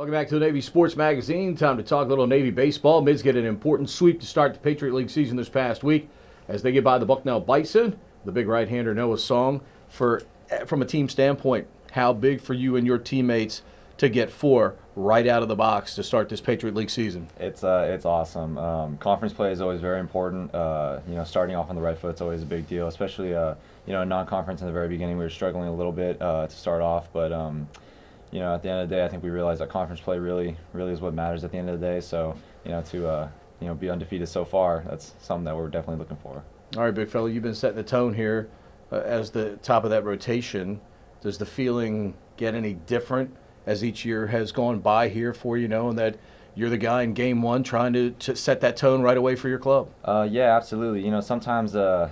Welcome back to the Navy Sports Magazine. Time to talk a little Navy baseball. Mids get an important sweep to start the Patriot League season this past week as they get by the Bucknell Bison. The big right-hander Noah Song. For from a team standpoint, how big for you and your teammates to get four right out of the box to start this Patriot League season? It's uh, it's awesome. Um, conference play is always very important. Uh, you know, starting off on the right foot is always a big deal, especially uh, you know non-conference in the very beginning. We were struggling a little bit uh, to start off, but um, you know, at the end of the day, I think we realized that conference play really, really is what matters at the end of the day. So, you know, to uh, you know be undefeated so far, that's something that we're definitely looking for. All right, big fella, you've been setting the tone here uh, as the top of that rotation. Does the feeling get any different as each year has gone by here for you, knowing that you're the guy in game one trying to, to set that tone right away for your club? Uh, yeah, absolutely. You know, sometimes, uh,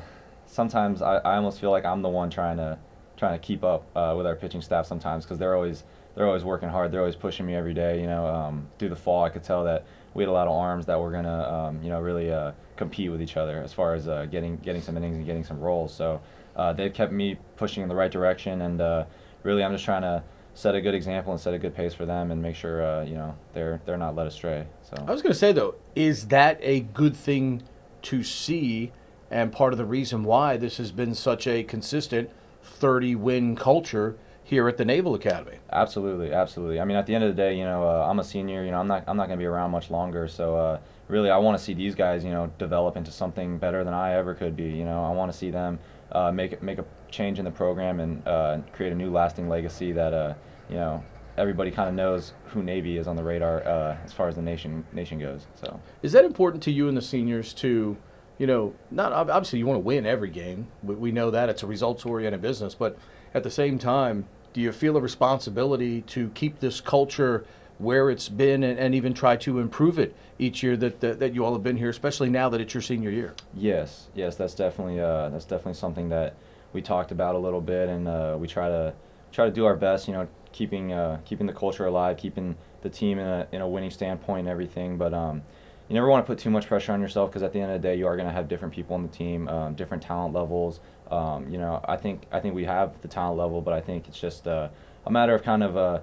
sometimes I, I almost feel like I'm the one trying to trying to keep up uh, with our pitching staff sometimes because they're always they're always working hard. They're always pushing me every day. You know, um, through the fall, I could tell that we had a lot of arms that were gonna, um, you know, really uh, compete with each other as far as uh, getting getting some innings and getting some roles. So uh, they've kept me pushing in the right direction, and uh, really, I'm just trying to set a good example and set a good pace for them, and make sure uh, you know they're they're not led astray. So I was gonna say though, is that a good thing to see, and part of the reason why this has been such a consistent 30 win culture? Here at the Naval Academy. Absolutely, absolutely. I mean, at the end of the day, you know, uh, I'm a senior. You know, I'm not I'm not going to be around much longer. So uh, really, I want to see these guys, you know, develop into something better than I ever could be. You know, I want to see them uh, make make a change in the program and uh, create a new lasting legacy that uh, you know everybody kind of knows who Navy is on the radar uh, as far as the nation nation goes. So is that important to you and the seniors to? You know, not obviously you want to win every game. We, we know that it's a results-oriented business, but at the same time, do you feel a responsibility to keep this culture where it's been and, and even try to improve it each year that, that, that you all have been here, especially now that it's your senior year? Yes, yes, that's definitely uh, that's definitely something that we talked about a little bit, and uh, we try to try to do our best. You know, keeping uh, keeping the culture alive, keeping the team in a in a winning standpoint and everything. But um, you never want to put too much pressure on yourself because at the end of the day, you are going to have different people on the team, um, different talent levels. Um, you know, I think I think we have the talent level, but I think it's just uh, a matter of kind of uh,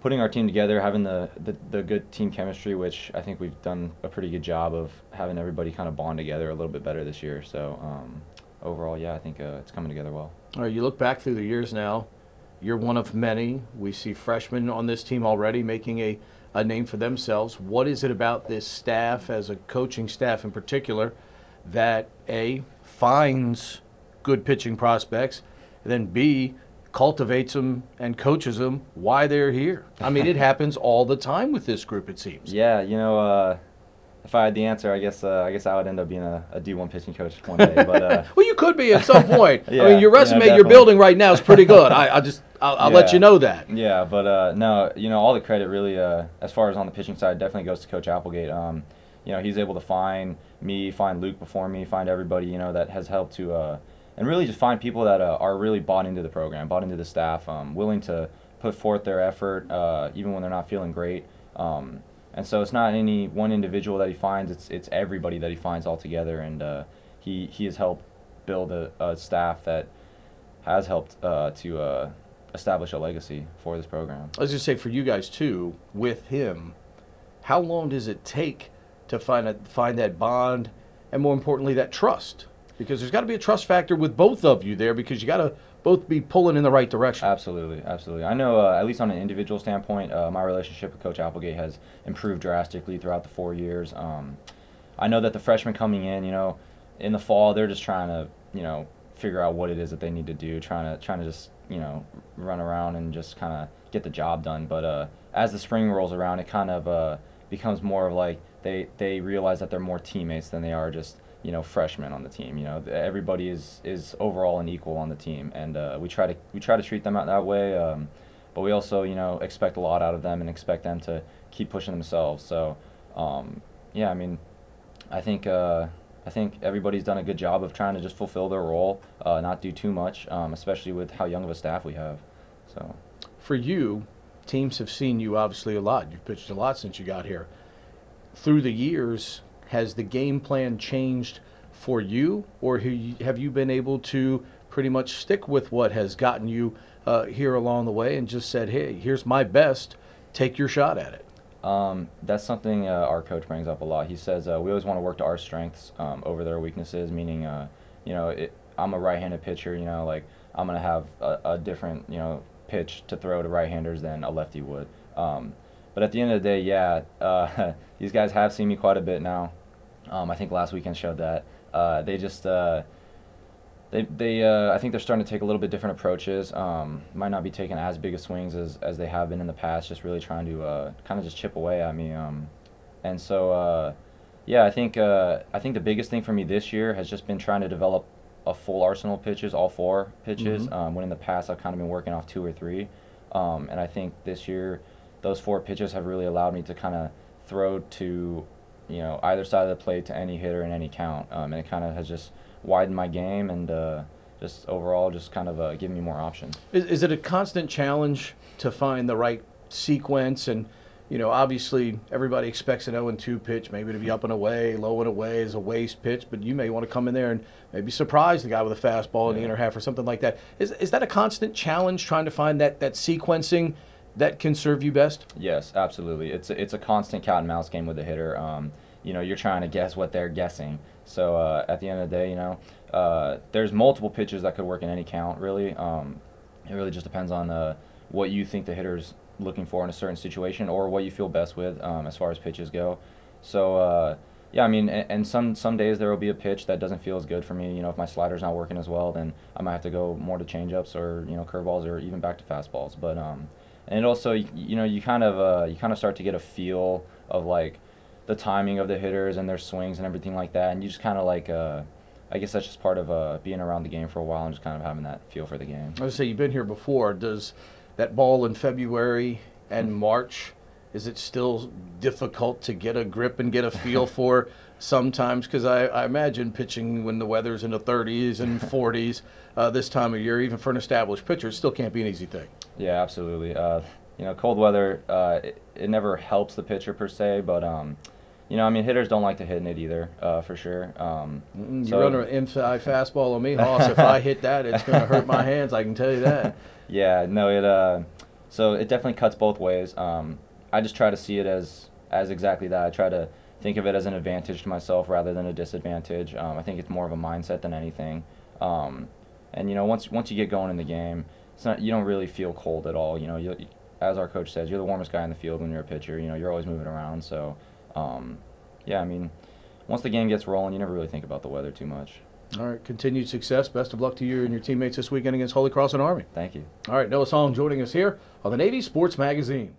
putting our team together, having the, the, the good team chemistry, which I think we've done a pretty good job of having everybody kind of bond together a little bit better this year. So um, overall, yeah, I think uh, it's coming together well. All right, you look back through the years now. You're one of many. We see freshmen on this team already making a a name for themselves. What is it about this staff, as a coaching staff in particular, that A, finds good pitching prospects, and then B, cultivates them and coaches them why they're here? I mean, it happens all the time with this group, it seems. Yeah, you know, uh, if I had the answer, I guess uh, I guess I would end up being a a D1 pitching coach one day. But uh, well, you could be at some point. yeah, I mean, your resume yeah, you're building right now is pretty good. I, I just I'll, I'll yeah. let you know that. Yeah, but uh, no, you know, all the credit really, uh, as far as on the pitching side, definitely goes to Coach Applegate. Um, you know, he's able to find me, find Luke before me, find everybody, you know, that has helped to, uh, and really just find people that uh, are really bought into the program, bought into the staff, um, willing to put forth their effort, uh, even when they're not feeling great. Um, and so it's not any one individual that he finds; it's it's everybody that he finds all together, and uh, he he has helped build a, a staff that has helped uh, to uh, establish a legacy for this program. I was just say for you guys too, with him, how long does it take to find a, find that bond, and more importantly, that trust? Because there's got to be a trust factor with both of you there, because you got to both be pulling in the right direction. Absolutely, absolutely. I know, uh, at least on an individual standpoint, uh, my relationship with Coach Applegate has improved drastically throughout the four years. Um, I know that the freshmen coming in, you know, in the fall, they're just trying to, you know, figure out what it is that they need to do, trying to trying to just, you know, run around and just kind of get the job done. But uh, as the spring rolls around, it kind of uh, becomes more of like they they realize that they're more teammates than they are just you know freshmen on the team. You know everybody is is overall an equal on the team, and uh, we try to we try to treat them out that way. Um, but we also you know expect a lot out of them and expect them to keep pushing themselves. So um, yeah, I mean, I think. Uh, I think everybody's done a good job of trying to just fulfill their role, uh, not do too much, um, especially with how young of a staff we have. So, for you, teams have seen you obviously a lot. You've pitched a lot since you got here. Through the years, has the game plan changed for you, or have you been able to pretty much stick with what has gotten you uh, here along the way and just said, hey, here's my best, take your shot at it? Um, that's something uh, our coach brings up a lot. He says uh, we always want to work to our strengths um, over their weaknesses. Meaning, uh, you know, it, I'm a right-handed pitcher. You know, like I'm gonna have a, a different, you know, pitch to throw to right-handers than a lefty would. Um, but at the end of the day, yeah, uh, these guys have seen me quite a bit now. Um, I think last weekend showed that. Uh, they just uh, they they uh, I think they're starting to take a little bit different approaches. Um, might not be taking as big of swings as, as they have been in the past. Just really trying to uh, kind of just chip away at me. Um, and so uh, yeah, I think uh, I think the biggest thing for me this year has just been trying to develop a full arsenal of pitches, all four pitches. Mhm. Um, when in the past I've kind of been working off two or three. Um, and I think this year those four pitches have really allowed me to kind of throw to you know either side of the plate to any hitter in any count. Um, and it kind of has just widened my game and uh, just overall just kind of uh, given me more options. Is, is it a constant challenge to find the right sequence? And, you know, obviously everybody expects an 0 and 2 pitch, maybe to be up and away, low and away is a waste pitch, but you may want to come in there and maybe surprise the guy with a fastball in the inner half or something like that. Is, is that a constant challenge trying to find that, that sequencing that can serve you best? Yes, absolutely. It's a, it's a constant cat and mouse game with the hitter. Um, you know, you're trying to guess what they're guessing. So uh, at the end of the day, you know, uh, there's multiple pitches that could work in any count. Really, um, it really just depends on uh, what you think the hitter's looking for in a certain situation or what you feel best with um, as far as pitches go. So uh, yeah, I mean, and, some some days there will be a pitch that doesn't feel as good for me. You know, if my slider's not working as well, then I might have to go more to changeups or you know curveballs or even back to fastballs. But um, and it also you know you kind of uh, you kind of start to get a feel of like the timing of the hitters and their swings and everything like that, and you just kind of like uh, I guess that's just part of uh, being around the game for a while and just kind of having that feel for the game. I would say you've been here before. Does that ball in February and March, is it still difficult to get a grip and get a feel for sometimes? Because I, I imagine pitching when the weather's in the 30s and 40s uh, this time of year, even for an established pitcher, it still can't be an easy thing. Yeah, absolutely. Uh, you know, cold weather uh, it, it never helps the pitcher per se, but um, you know, I mean, hitters don't like to hit in it either, uh, for sure. Um, Mm, You so- run an inside fastball on me, Hoss. if I hit that, it's going to hurt my hands. I can tell you that. Yeah, no, it uh, so it definitely cuts both ways. Um, I just try to see it as as exactly that. I try to think of it as an advantage to myself rather than a disadvantage. Um, I think it's more of a mindset than anything. Um, and you know, once once you get going in the game, it's not you don't really feel cold at all. You know, you, as our coach says, you're the warmest guy in the field when you're a pitcher. You know, you're always moving around. So, um, yeah, I mean, once the game gets rolling, you never really think about the weather too much. All right, continued success. Best of luck to you and your teammates this weekend against Holy Cross and Army. Thank you. All right, Noah Song joining us here on the Navy Sports Magazine.